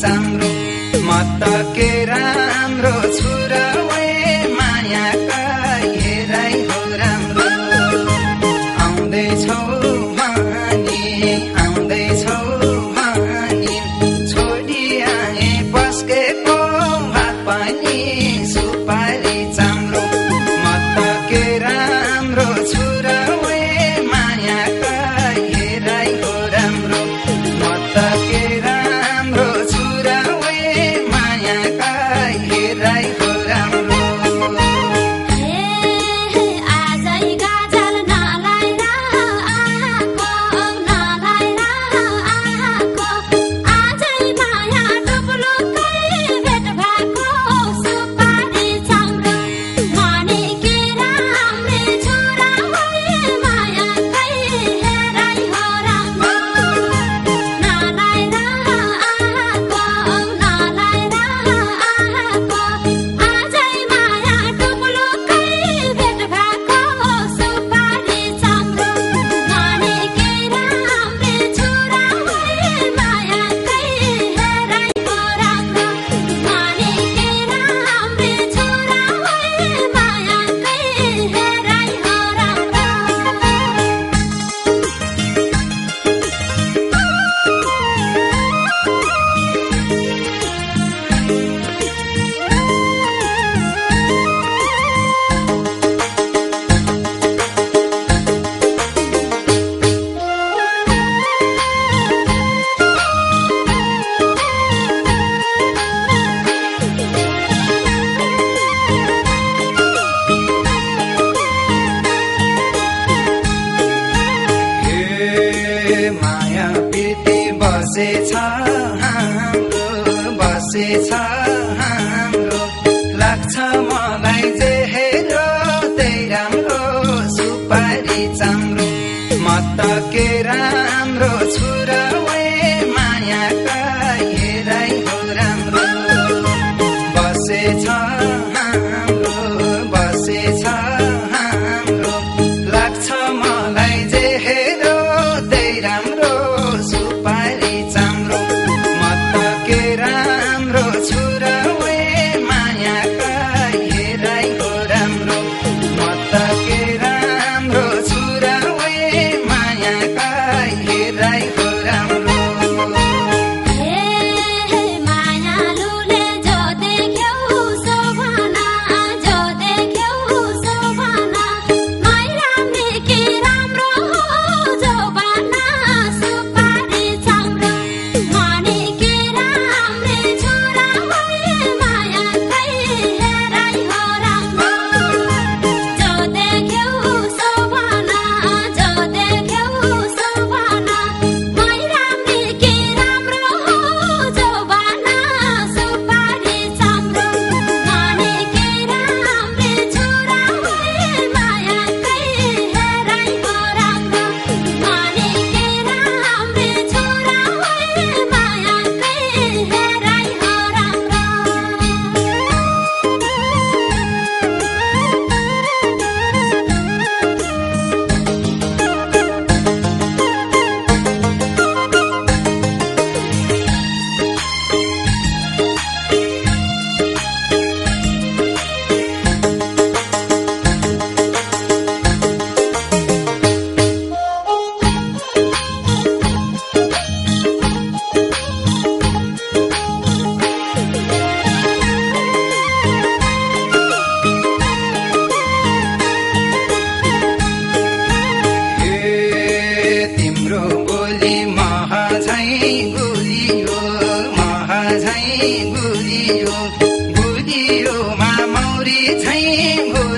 चाम्रो म केरा it's hard.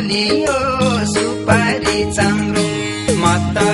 सुपारी चाम्रो म त के राम्रो छु र